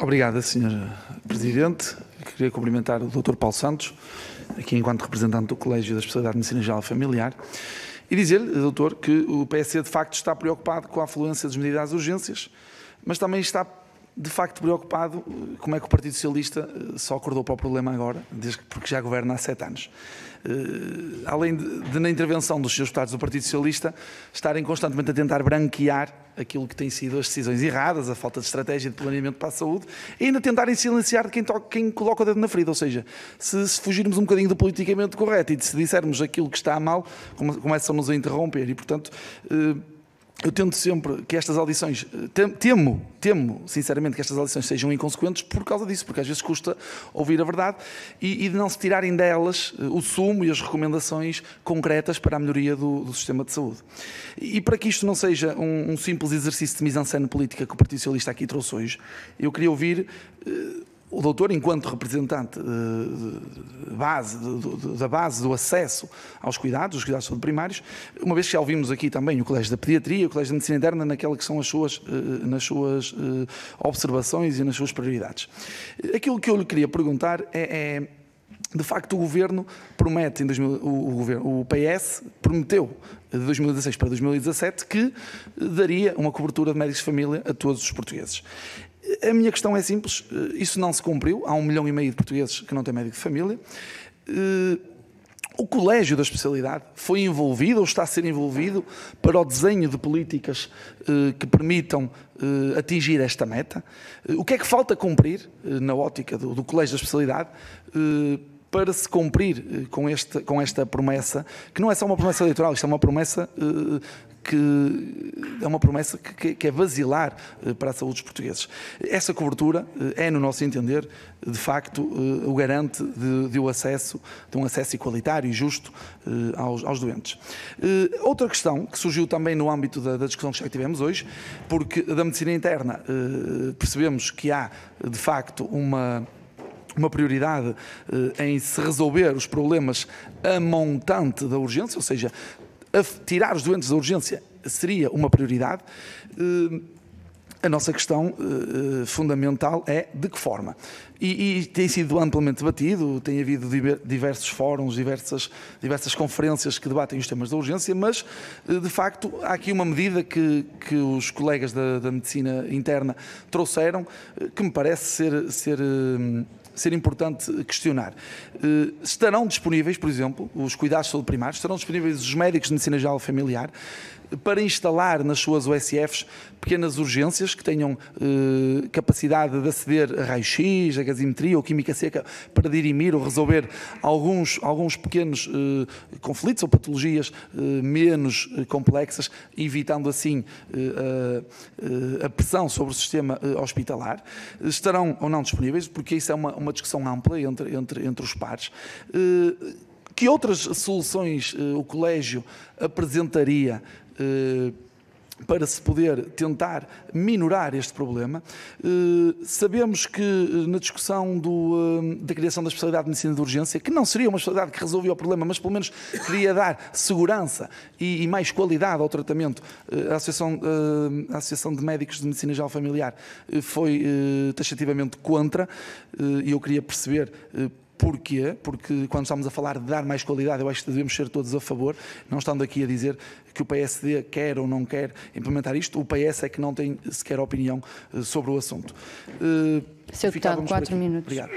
Obrigado, Sr. Presidente. Queria cumprimentar o Dr. Paulo Santos, aqui enquanto representante do Colégio da Especialidade de Medicina Geral Familiar, e dizer-lhe, doutor, que o PSC de facto está preocupado com a afluência das medidas às urgências, mas também está de facto preocupado eh, como é que o Partido Socialista eh, só acordou para o problema agora, desde que, porque já governa há sete anos. Uh, além de, de, na intervenção dos seus deputados do Partido Socialista, estarem constantemente a tentar branquear aquilo que têm sido as decisões erradas, a falta de estratégia de planeamento para a saúde, e ainda tentarem silenciar quem, toca, quem coloca o dedo na ferida. Ou seja, se, se, fugirmos um bocadinho do politicamente correto e se dissermos aquilo que está mal, começam-nos a interromper. E, portanto, uh, eu tento sempre que estas audições, temo, temo sinceramente que estas audições sejam inconsequentes por causa disso, porque às vezes custa ouvir a verdade e, e de não se tirarem delas eh, o sumo e as recomendações concretas para a melhoria do, do sistema de saúde. E, para que isto não seja um, um simples exercício de mise-en-scène política que o Partido Socialista aqui trouxe hoje, eu queria ouvir uh, o doutor, enquanto representante uh, base, da base do acesso aos cuidados, os cuidados de saúde primários, uma vez que já ouvimos aqui também o Colégio da Pediatria, o Colégio da Medicina Interna, naquela que são as suas, uh, nas suas uh, observações e nas suas prioridades. Aquilo que eu lhe queria perguntar é, é de facto, o governo promete, em 2000, o, o, governo, o PS prometeu de 2016 para 2017 que daria uma cobertura de médicos de família a todos os portugueses. A minha questão é simples, eh, isso não se cumpriu, há um milhão e meio de portugueses que não têm médico de família. Eh, o Colégio da Especialidade foi envolvido ou está a ser envolvido para o desenho de políticas eh, que permitam atingir esta meta? O que é que falta cumprir na ótica do, do Colégio da Especialidade para se cumprir com esta, com esta promessa, que não é só uma promessa eleitoral, isto é uma promessa que é uma promessa que, que, é basilar eh, para a saúde dos portugueses. Essa cobertura eh, é, no nosso entender, de facto, eh, o garante de, de um acesso, de um acesso igualitário e justo aos, aos doentes. Outra questão que surgiu também no âmbito da, da, discussão que já tivemos hoje, porque da medicina interna percebemos que há, de facto, uma uma prioridade em se resolver os problemas a montante da urgência, ou seja, tirar os doentes da urgência seria uma prioridade. Eh, a nossa questão uh, fundamental é de que forma. E, e, tem sido amplamente debatido, tem havido diversos fóruns, diversas, diversas conferências que debatem os temas da urgência, mas de facto há aqui uma medida que, que os colegas da, da medicina interna trouxeram que me parece ser, ser ser importante questionar. Eh, estarão disponíveis, por exemplo, os cuidados primários, estarão disponíveis os médicos de medicina geral familiar para instalar nas suas USFs pequenas urgências que tenham eh, capacidade de aceder a raio-x, a gasimetria ou química seca para dirimir ou resolver alguns, alguns pequenos eh, conflitos ou patologias eh, menos eh, complexas, evitando assim eh, a, a, pressão sobre o sistema eh, hospitalar. Estarão ou não disponíveis, porque isso é uma, uma discussão ampla entre, entre, entre os pares. que outras soluções o colégio apresentaria eh, para se poder tentar minorar este problema. Eh, sabemos que eh, na discussão do, da criação da especialidade de medicina de urgência, que não seria uma especialidade que resolvia o problema, mas pelo menos queria dar segurança e, mais qualidade ao tratamento, a Associação, a Associação de Médicos de Medicina Geral Familiar foi taxativamente contra e eu queria perceber Porquê? Porque quando estamos a falar de dar mais qualidade, eu acho que devemos ser todos a favor, não estando aqui a dizer que o PSD quer ou não quer implementar isto, o PS é que não tem sequer opinião eh, sobre o assunto. Seu deputado, quatro minutos. Obrigado.